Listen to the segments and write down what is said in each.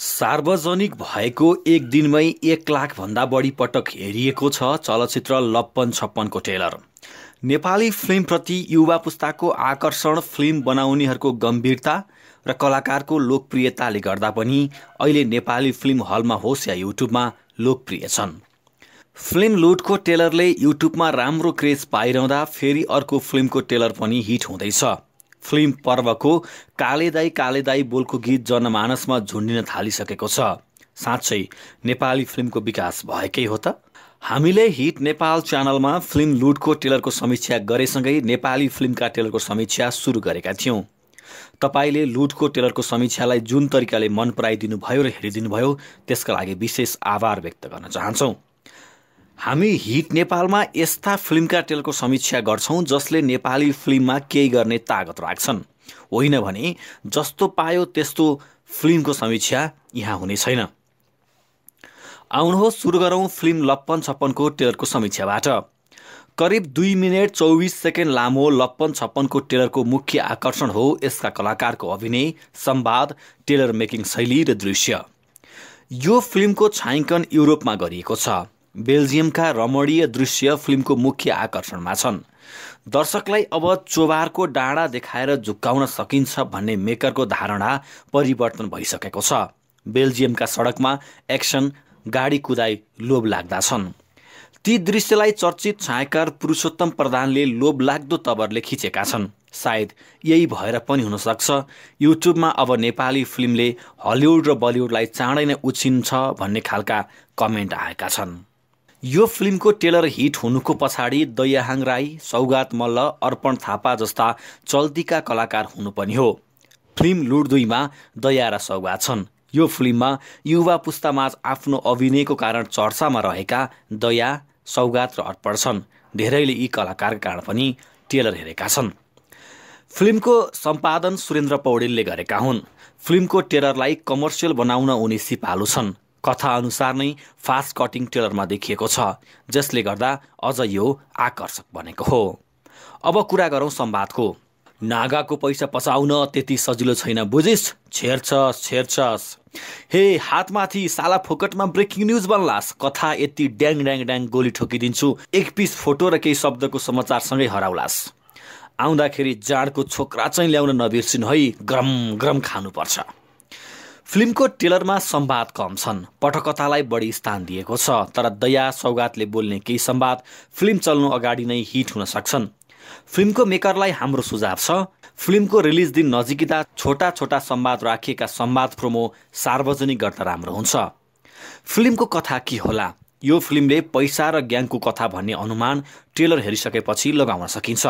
सार्वजनिक भएको एक दिनमै एक लाखभन्दा बढी पटक हेरिएको छ चलचित्र लप्पन छप्पनको ट्रेलर। नेपाली फिल्मप्रति युवा पुस्ताको आकर्षण फिल्म बनाउनेहरूको गम्भीरता र कलाकारको लोकप्रियताले गर्दा पनि अहिले नेपाली फिल्म हलमा होस् या युट्युबमा लोकप्रिय छन्। फिल्म लुटको टेलरले युट्युबमा राम्रो क्रेज पाइरहँदा फेरि अर्को फिल्मको टेलर पनि हिट हुँदैछ। फिल्म पर्वको कालेदाई कालेदाई बोलको गीत जनमानसमा झुन्डिन थालिसकेको छ। साँच्चै नेपाली फिल्मको विकास भएकै हो त। हामीले हिट नेपाल च्यानलमा फिल्म लुटको टेलरको समीक्षा गरेसँगै नेपाली फिल्मका टेलरको समीक्षा सुरु गरेका थियौँ। तपाईँले लुटको टेलरको समीक्षालाई जुन तरिकाले मन पराइदिनु भयो र हेरिदिनु भयो त्यसका लागि विशेष आभार व्यक्त गर्न चाहन्छौँ। हामी हिट नेपालमा यस्ता फिल्मका टेलको समीक्षा गर्छौँ जसले नेपाली फिल्ममा केही गर्ने तागत राख्छन्। होइन भने जस्तो पायो त्यस्तो फिल्मको समीक्षा यहाँ हुने छैन। आउनुहोस् सुरु गरौँ फिल्म लप्पन छप्पनको टेलरको समीक्षाबाट। करिब दुई मिनट चौबिस सेकेन्ड लामो लप्पन छप्पनको टेलरको मुख्य आकर्षण हो यसका कलाकारको अभिनय संवाद टेलर मेकिङ शैली र दृश्य। यो फिल्मको छायाङ्कन युरोपमा गरिएको छ। बेल्जियमका रमणीय दृश्य फिल्मको मुख्य आकर्षणमा छन्। दर्शकलाई अब चोबारको डाँडा देखाएर झुक्काउन सकिन्छ भन्ने मेकरको धारणा परिवर्तन भइसकेको छ। बेल्जियमका सडकमा एक्सन गाडी कुदाई लोभ लाग्दा छन् ती दृश्यलाई चर्चित छायाकार पुरुषोत्तम प्रधानले लोभ लाग्दो तवरले खिचेका छन्। सायद यही भएर पनि हुनसक्छ युट्युबमा अब नेपाली फिल्मले हलिउड र बलिउडलाई चाँडै नै उछिन्छ भन्ने खालका कमेन्ट आएका छन्। यो फिल्मको टेलर हिट हुनुको पछाडि दयाहाङ राई सौगात मल्ल अर्पण थापा जस्ता चल्तीका कलाकार हुनुपर्ने हो। फिल्म लुट दुईमा दया र सौगात छन्। यो फिल्ममा युवा पुस्तामाझ आफ्नो अभिनयको कारण चर्चामा रहेका दया सौगात र अर्पण छन्। धेरैले यी कलाकारका कारण पनि टेलर हेरेका छन्। फिल्मको सम्पादन सुरेन्द्र पौडेलले गरेका हुन्। फिल्मको टेलरलाई कमर्सियल बनाउन उनी सिपालु छन्। कथा अनुसार नै फास्ट कटिङ टेलरमा देखिएको छ जसले गर्दा अझ यो आकर्षक बनेको हो। अब कुरा गरौँ संवादको नागाको पैसा पचाउन त्यति सजिलो छैन बुझिस्? छेर्छस् छेर्छस्। हे हातमाथि साला फोकटमा ब्रेकिङ न्युज बन्लास। कथा यति ड्याङ ड्याङ ड्याङ गोली ठोकिदिन्छु। एक पिस फोटो र केही शब्दको समाचारसँगै हराउलास। आउँदाखेरि जाडको छोक्रा चाहिँ ल्याउन नबिर्सिनु है। ग्रम ग्रम खानुपर्छ। फिल्मको टेलरमा संवाद कम छन्। पटकथालाई बढी स्थान दिएको छ तर दया सौगातले बोल्ने केही संवाद फिल्म चल्नु अगाडि नै हिट हुन सक्छन्। फिल्मको मेकरलाई हाम्रो सुझाव छ फिल्मको रिलिज दिन नजिकिँदा छोटा छोटा संवाद राखिएका संवाद प्रोमो सार्वजनिक गर्दा राम्रो हुन्छ। फिल्मको कथा के होला? यो फिल्मले पैसा र ग्याङको कथा भन्ने अनुमान ट्रेलर हेरिसकेपछि लगाउन सकिन्छ।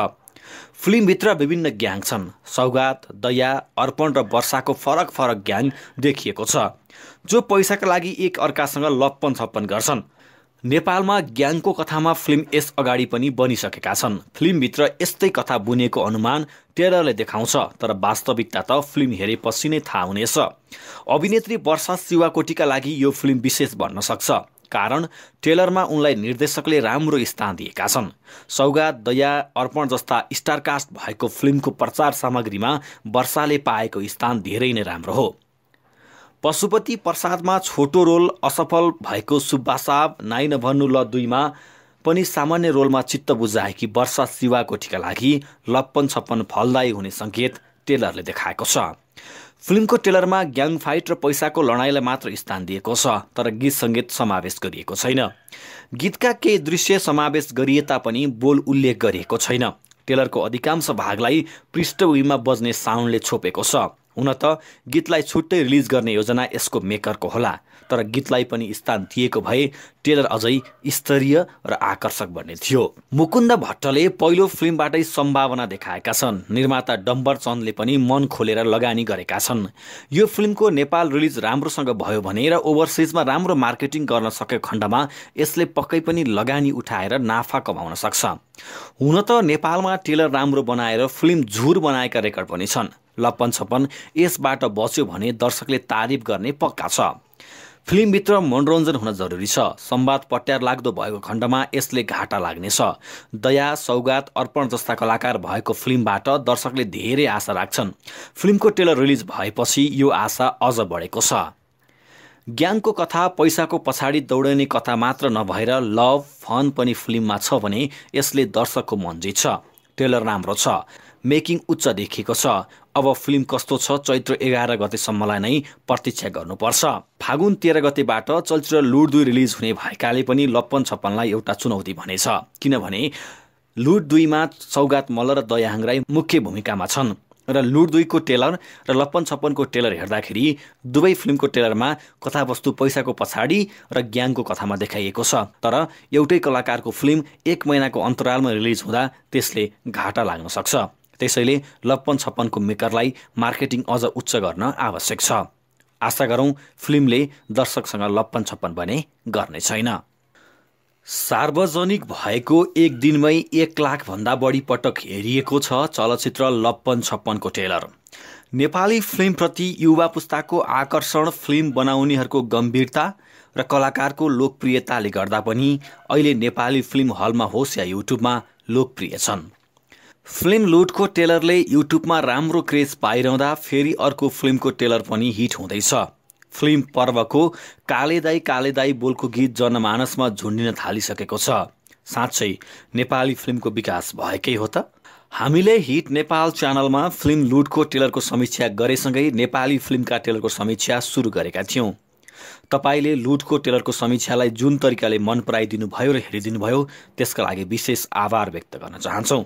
फिल्मभित्र विभिन्न ग्याङ छन्। सौगात दया अर्पण र वर्षाको फरक फरक ग्याङ देखिएको छ। जो पैसाका लागि एक अर्कासँग लप्पन छप्पन गर्छन्। नेपालमा ग्याङको कथामा फिल्म यस अगाडि पनि बनिसकेका छन्। फिल्मभित्र यस्तै कथा बुनेको अनुमान टेलरले देखाउँछ तर वास्तविकता त फिल्म हेरेपछि नै थाहा हुनेछ। अभिनेत्री वर्षा शिवाकोटीका लागि यो फिल्म विशेष भन्न सक्छ। कारण ट्रेलरमा उनलाई निर्देशकले राम्रो स्थान दिएका छन्। सौगात दया अर्पण जस्ता स्टारकास्ट भएको फिल्मको प्रचार सामग्रीमा वर्षाले पाएको स्थान धेरै नै राम्रो हो। पशुपति प्रसादमा छोटो रोल असफल भएको सुब्बा साहब नाइ नभन्नु ल दुईमा पनि सामान्य रोलमा चित्त बुझाएकी वर्षा शिवाकोठीका लागि लप्पन छप्पन फलदायी हुने सङ्केत टेलरले देखाएको छ। फिल्मको टेलरमा ग्याङ फाइट र पैसाको लडाइँलाई मात्र स्थान दिएको छ तर गीत सङ्गीत समावेश गरिएको छैन। गीतका केही दृश्य समावेश गरिए तापनि बोल उल्लेख गरिएको छैन। टेलरको अधिकांश भागलाई पृष्ठभूमिमा बज्ने साउन्डले छोपेको छ। हुन त गीतलाई छुट्टै रिलिज गर्ने योजना यसको मेकरको होला। तर गीतलाई पनि स्थान दिएको भए टेलर अझै स्तरीय र आकर्षक बन्ने थियो। मुकुन्द भट्टले पहिलो फिल्मबाटै सम्भावना देखाएका छन्। निर्माता डम्बर चन्दले पनि मन खोलेर लगानी गरेका छन्। यो फिल्मको नेपाल रिलिज राम्रोसँग भयो भने र ओभरसिजमा राम्रो मार्केटिङ गर्न सकेको खण्डमा यसले पक्कै पनि लगानी उठाएर नाफा कमाउन सक्छ। हुन त नेपालमा टेलर राम्रो बनाएर फिल्म झुर बनाएका रेकर्ड पनि छन्। लप्पन छप्पन यसबाट बच्यो भने दर्शकले तारिफ गर्ने पक्का छ। फिल्मभित्र मनोरञ्जन हुन जरुरी छ। संवाद पट्यार लाग्दो भएको खण्डमा यसले घाटा लाग्नेछ। दया सौगात अर्पण जस्ता कलाकार भएको फिल्मबाट दर्शकले धेरै आशा राख्छन्। फिल्मको टेलर रिलिज भएपछि यो आशा अझ बढेको छ। ग्याङको कथा पैसाको पछाडि दौडने कथा मात्र नभएर लभ फन पनि फिल्ममा छ भने यसले दर्शकको मन जित्छ। ट्रेलर राम्रो छ। मेकिङ उच्च देखिएको छ। अब फिल्म कस्तो छ चैत्र एघार गतेसम्मलाई नै प्रतीक्षा गर्नुपर्छ। फागुन तेह्र गतेबाट चलचित्र लुड दुई रिलिज हुने भएकाले पनि लप्पन छप्पनलाई एउटा चुनौती भनेछ। किनभने लुड दुईमा सौगात मल्ल र दयाहाङ राई मुख्य भूमिकामा छन् र लुड दुईको टेलर र लप्पन छप्पनको टेलर हेर्दाखेरि दुवै फिल्मको टेलरमा कथावस्तु पैसाको पछाडि र ज्ञानको कथामा देखाइएको छ। तर एउटै कलाकारको फिल्म एक महिनाको अन्तरालमा रिलिज हुँदा त्यसले घाटा लाग्न सक्छ। त्यसैले लप्पन छप्पनको मेकरलाई मार्केटिङ अझ उच्च गर्न आवश्यक छ। आशा गरौँ फिल्मले दर्शकसँग लप्पन छप्पन भने गर्ने छैन। सार्वजनिक भएको एक दिनमै एक लाखभन्दा बढी पटक हेरिएको छ चलचित्र लप्पन छप्पनको टेलर नेपाली फिल्मप्रति युवा पुस्ताको आकर्षण फिल्म बनाउनेहरूको गम्भीरता र कलाकारको लोकप्रियताले गर्दा पनि अहिले नेपाली फिल्म हलमा होस् या युट्युबमा लोकप्रिय छन्। फिल्म लुटको टेलरले युट्युबमा राम्रो क्रेज पाइरहँदा फेरि अर्को फिल्मको टेलर पनि हिट हुँदैछ। फिल्म पर्वको कालेदाई कालेदाई बोलको गीत जनमानसमा झुन्डिन थालिसकेको छ। साँच्चै नेपाली फिल्मको विकास भएकै हो त। हामीले हिट नेपाल च्यानलमा फिल्म लुटको टेलरको समीक्षा गरेसँगै नेपाली फिल्मका टेलरको समीक्षा सुरु गरेका थियौँ। तपाईँले लुटको टेलरको समीक्षालाई जुन तरिकाले मन पराइदिनु भयो र हेरिदिनु भयो त्यसका लागि विशेष आभार व्यक्त गर्न चाहन्छौँ।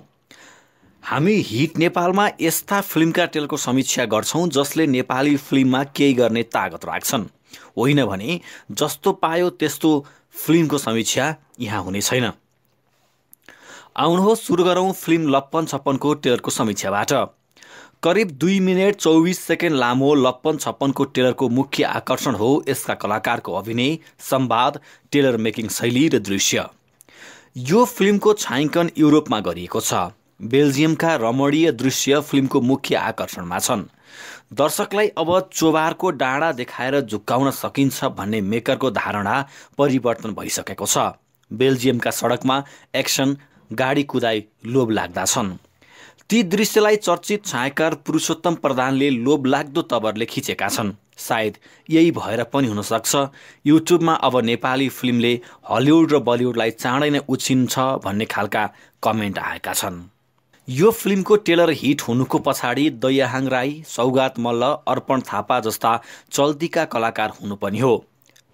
हामी हिट नेपालमा यस्ता फिल्मका टेलको समीक्षा गर्छौँ जसले नेपाली फिल्ममा केही गर्ने तागत राख्छन्। होइन भने जस्तो पायो त्यस्तो फिल्मको समीक्षा यहाँ हुने छैन। आउनुहोस् सुरु गरौँ फिल्म लप्पन छप्पनको टेलरको समीक्षाबाट। करिब दुई मिनट चौबिस सेकेन्ड लामो लप्पन छप्पनको टेलरको मुख्य आकर्षण हो यसका कलाकारको अभिनय संवाद टेलर मेकिङ शैली र दृश्य। यो फिल्मको छायाङ्कन युरोपमा गरिएको छ। बेल्जियमका रमणीय दृश्य फिल्मको मुख्य आकर्षणमा छन्। दर्शकलाई अब चोबारको डाँडा देखाएर झुक्काउन सकिन्छ भन्ने मेकरको धारणा परिवर्तन भइसकेको छ। बेल्जियमका सडकमा एक्सन गाडी कुदाई लोभ लाग्दा छन्। ती दृश्यलाई चर्चित छायाकार पुरुषोत्तम प्रधानले लोभ लाग्दो तवरले खिचेका छन्। सायद यही भएर पनि हुनसक्छ युट्युबमा अब नेपाली फिल्मले हलिउड र बलिउडलाई चाँडै नै उछिन्छ भन्ने खालका कमेन्ट आएका छन्। यो फिल्मको टेलर हिट हुनुको पछाडि दयाहाङ राई सौगात मल्ल अर्पण थापा जस्ता चल्तीका कलाकार हुनुपर्ने हो।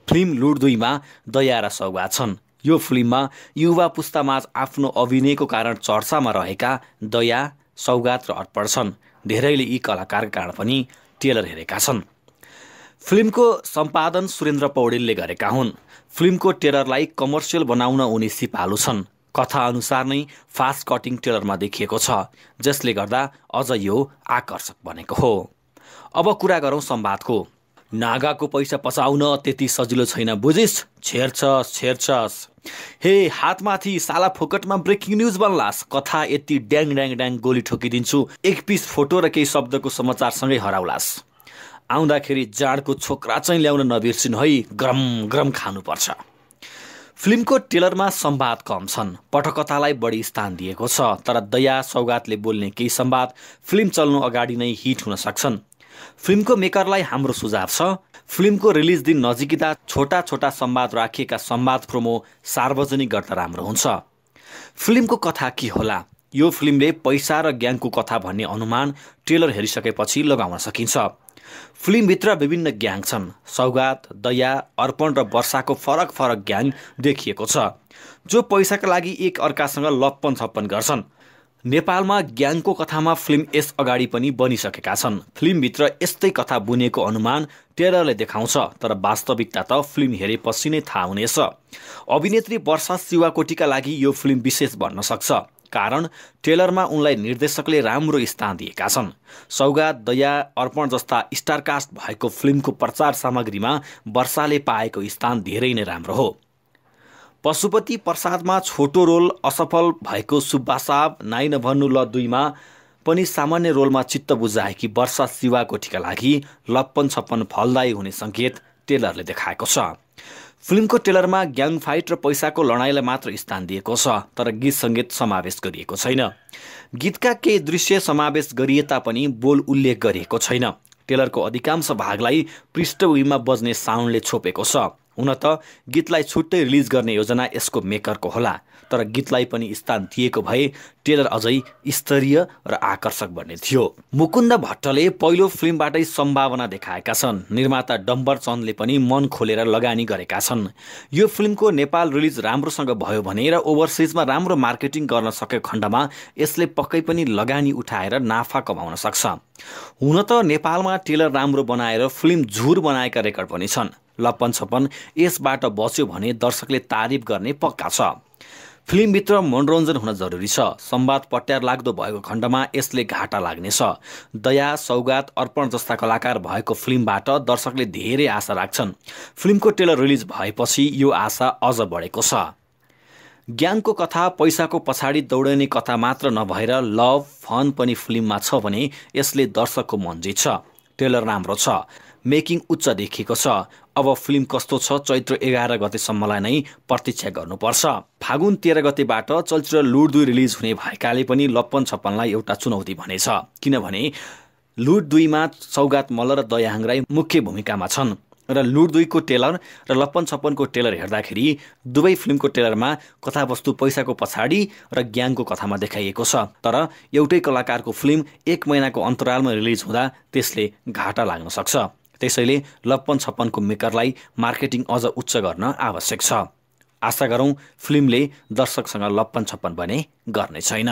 फिल्म लुड दुईमा दया र सौगात छन्। यो फिल्ममा युवा पुस्तामाझ आफ्नो अभिनयको कारण चर्चामा रहेका दया सौगात र अर्पण छन्। धेरैले यी कलाकारका कारण पनि टेलर हेरेका छन्। फिल्मको सम्पादन सुरेन्द्र पौडेलले गरेका हुन्। फिल्मको टेलरलाई कमर्सियल बनाउन उनी सिपालु छन्। कथा अनुसार नै फास्ट कटिङ टेलरमा देखिएको छ जसले गर्दा अझ यो आकर्षक बनेको हो। अब कुरा गरौँ संवादको नागाको पैसा पचाउन त्यति सजिलो छैन बुझिस्? छेर्छस् छेर्छस्। हे हातमाथि साला फोकटमा ब्रेकिङ न्युज बन्लास। कथा यति ड्याङ ड्याङ ड्याङ गोली ठोकिदिन्छु। एक पिस फोटो र केही शब्दको समाचारसँगै हराउलास। आउँदाखेरि जाडको छोक्रा चाहिँ ल्याउन नबिर्सिनु है। ग्रम ग्रम खानुपर्छ। फिल्मको टेलरमा संवाद कम छन्। पटकथालाई बढी स्थान दिएको छ तर दया सौगातले बोल्ने केही संवाद फिल्म चल्नु अगाडि नै हिट हुन सक्छन्। फिल्मको मेकरलाई हाम्रो सुझाव छ फिल्मको रिलिज दिन नजिकिँदा छोटा छोटा संवाद राखिएका संवाद प्रोमो सार्वजनिक गर्दा राम्रो हुन्छ। फिल्मको कथा के होला? यो फिल्मले पैसा र ग्याङको कथा भन्ने अनुमान ट्रेलर हेरिसकेपछि लगाउन सकिन्छ। फिल्मभित्र विभिन्न ग्याङ छन्। सौगात दया अर्पण र वर्षाको फरक फरक ग्याङ देखिएको छ। जो पैसाका लागि एक अर्कासँग लप्पन छप्पन गर्छन्। नेपालमा ग्याङको कथामा फिल्म यस अगाडि पनि बनिसकेका छन्। फिल्मभित्र यस्तै कथा बुनेको अनुमान टेलरले देखाउँछ तर वास्तविकता त फिल्म हेरेपछि नै थाहा हुनेछ। अभिनेत्री वर्षा शिवाकोटीका लागि यो फिल्म विशेष भन्न सक्छ। कारण ट्रेलरमा उनलाई निर्देशकले राम्रो स्थान दिएका छन्। सौगात दया अर्पण जस्ता स्टारकास्ट भएको फिल्मको प्रचार सामग्रीमा वर्षाले पाएको स्थान धेरै नै राम्रो हो। पशुपति प्रसादमा छोटो रोल असफल भएको सुब्बा साहब नाइ नभन्नु ल दुईमा पनि सामान्य रोलमा चित्त बुझाएकी वर्षा शिवाकोटीका लागि लप्पन छप्पन फलदायी हुने सङ्केत टेलरले देखाएको छ। फिल्मको टेलरमा ग्याङ फाइट र पैसाको लडाइँलाई मात्र स्थान दिएको छ तर गीत सङ्गीत समावेश गरिएको छैन। गीतका केही दृश्य समावेश गरिए तापनि बोल उल्लेख गरिएको छैन। टेलरको अधिकांश भागलाई पृष्ठभूमिमा बज्ने साउन्डले छोपेको छ। हुन त गीतलाई छुट्टै रिलिज गर्ने योजना यसको मेकरको होला तर गीतलाई पनि स्थान दिएको भए टेलर अझै स्तरीय र आकर्षक बन्ने थियो। मुकुन्द भट्टले पहिलो फिल्मबाटै सम्भावना देखाएका छन्। निर्माता डम्बर चन्दले पनि मन खोलेर लगानी गरेका छन्। यो फिल्मको नेपाल रिलिज राम्रोसँग भयो भने र ओभरसिजमा राम्रो मार्केटिङ गर्न सकेको खण्डमा यसले पक्कै पनि लगानी उठाएर नाफा कमाउन सक्छ। हुन त नेपालमा टेलर राम्रो बनाएर फिल्म झुर बनाएका रेकर्ड पनि छन्। लप्पन छप्पन यसबाट बच्यो भने दर्शकले तारिफ गर्ने पक्का छ। फिल्मभित्र मनोरञ्जन हुन जरुरी छ। संवाद पट्यार लाग्दो भएको खण्डमा यसले घाटा लाग्नेछ। दया सौगात अर्पण जस्ता कलाकार भएको फिल्मबाट दर्शकले धेरै आशा राख्छन्। फिल्मको टेलर रिलिज भएपछि यो आशा अझ बढेको छ। ज्ञानको कथा पैसाको पछाडि दौडने कथा मात्र नभएर लभ फन पनि फिल्ममा छ भने यसले दर्शकको मन जित्छ। टेलर राम्रो छ। मेकिङ उच्च देखिएको छ। अब फिल्म कस्तो छ चैत्र एघार गतेसम्मलाई नै प्रतीक्षा गर्नुपर्छ। फागुन तेह्र गतेबाट चलचित्र लुड दुई रिलिज हुने भएकाले पनि लप्पन छप्पनलाई एउटा चुनौती भनेछ। किनभने लुड दुईमा सौगात मल्ल र दयाहाङ राई मुख्य भूमिकामा छन् र लुड दुईको टेलर र लप्पन छप्पनको टेलर हेर्दाखेरि दुवै फिल्मको टेलरमा कथावस्तु पैसाको पछाडि र ज्ञानको कथामा देखाइएको छ। तर एउटै कलाकारको फिल्म एक महिनाको अन्तरालमा रिलिज हुँदा त्यसले घाटा लाग्न सक्छ। त्यसैले लप्पन छप्पनको मेकरलाई मार्केटिङ अझ उच्च गर्न आवश्यक छ। आशा गरौँ फिल्मले दर्शकसँग लप्पन छप्पन भने गर्ने छैन।